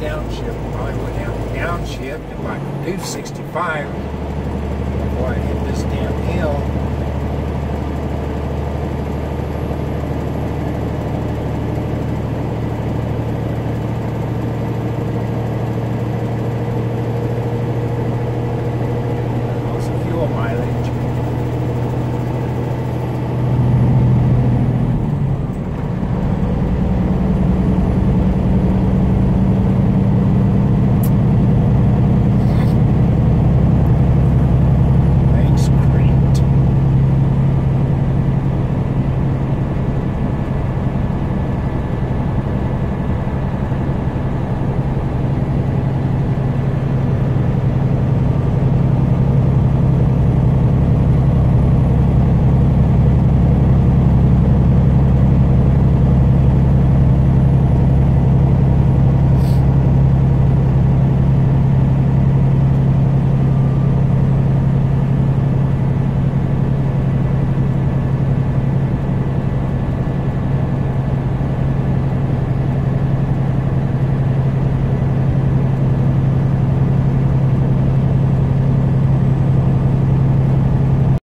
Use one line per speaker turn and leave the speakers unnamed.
downshift. Probably went down to downshift if I could do 65 before I hit this damn hill.